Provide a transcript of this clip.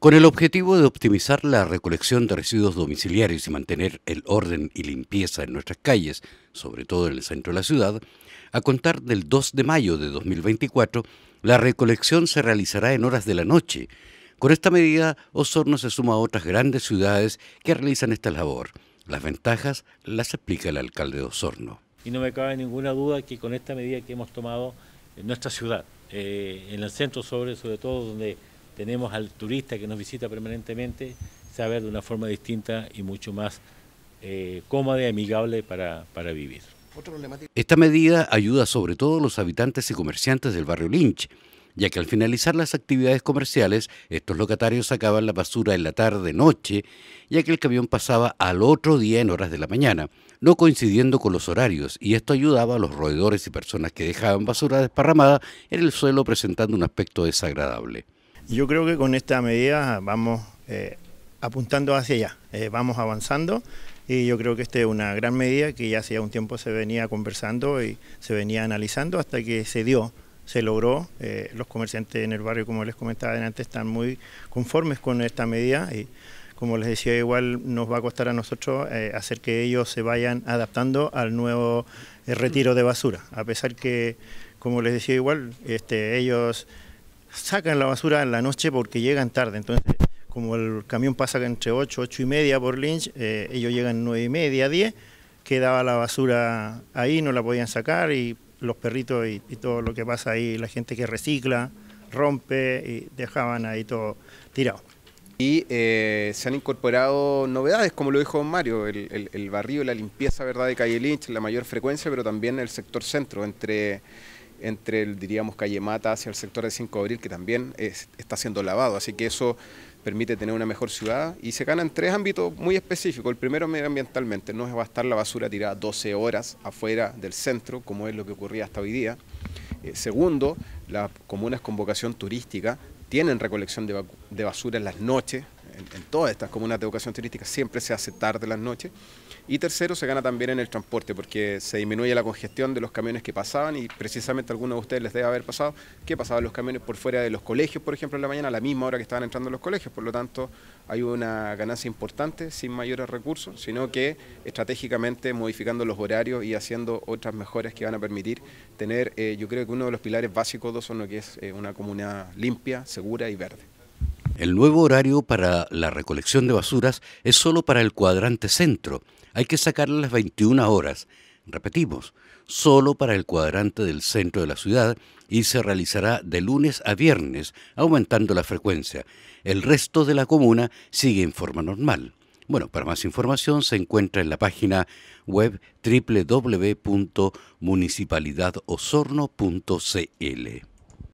Con el objetivo de optimizar la recolección de residuos domiciliarios y mantener el orden y limpieza en nuestras calles, sobre todo en el centro de la ciudad, a contar del 2 de mayo de 2024, la recolección se realizará en horas de la noche. Con esta medida, Osorno se suma a otras grandes ciudades que realizan esta labor. Las ventajas las explica el alcalde de Osorno. Y no me cabe ninguna duda que con esta medida que hemos tomado en nuestra ciudad, eh, en el centro sobre, sobre todo donde tenemos al turista que nos visita permanentemente, se de una forma distinta y mucho más eh, cómoda y amigable para, para vivir. Esta medida ayuda sobre todo a los habitantes y comerciantes del barrio Lynch, ya que al finalizar las actividades comerciales, estos locatarios sacaban la basura en la tarde-noche, ya que el camión pasaba al otro día en horas de la mañana, no coincidiendo con los horarios, y esto ayudaba a los roedores y personas que dejaban basura desparramada en el suelo presentando un aspecto desagradable. Yo creo que con esta medida vamos eh, apuntando hacia allá, eh, vamos avanzando y yo creo que esta es una gran medida que ya hacía un tiempo se venía conversando y se venía analizando hasta que se dio, se logró. Eh, los comerciantes en el barrio, como les comentaba antes, están muy conformes con esta medida y como les decía, igual nos va a costar a nosotros hacer que ellos se vayan adaptando al nuevo retiro de basura, a pesar que, como les decía igual, este, ellos sacan la basura en la noche porque llegan tarde. Entonces, como el camión pasa entre 8, 8 y media por Lynch, eh, ellos llegan 9 y media, 10, quedaba la basura ahí, no la podían sacar y los perritos y, todo lo que pasa ahí, la gente que recicla, rompe y dejaban ahí todo tirado. Y eh, se han incorporado novedades, como lo dijo Mario, el, el, barrio, la limpieza verdad de calle Lynch, la mayor frecuencia, pero también el sector centro, entre entre el, diríamos, calle Mata hacia el sector de 5 de abril, que también está siendo lavado. Así que eso permite tener una mejor ciudad y se gana en tres ámbitos muy específicos. El primero, medioambientalmente, no va a estar la basura tirada 12 horas afuera del centro, como es lo que ocurría hasta hoy día. Eh, segundo, las comunas con vocación turística tienen recolección de, basura en las noches, en, todas estas comunas de vocación turística siempre se hace tarde las noches. Y tercero, se gana también en el transporte, porque se disminuye la congestión de los camiones que pasaban y precisamente a algunos de ustedes les debe haber pasado que pasaban los camiones por fuera de los colegios, por ejemplo, en la mañana, a la misma hora que estaban entrando los colegios. Por lo tanto, hay una ganancia importante sin mayores recursos, sino que estratégicamente modificando los horarios y haciendo otras mejoras que van a permitir tener, eh, yo creo que uno de los pilares básicos de Osorno, que es eh, una comunidad limpia, segura y verde. El nuevo horario para la recolección de basuras es solo para el cuadrante centro. Hay que sacarla las 21 horas. Repetimos, solo para el cuadrante del centro de la ciudad y se realizará de lunes a viernes, aumentando la frecuencia. El resto de la comuna sigue en forma normal. Bueno, para más información se encuentra en la página web www.municipalidadosorno.cl.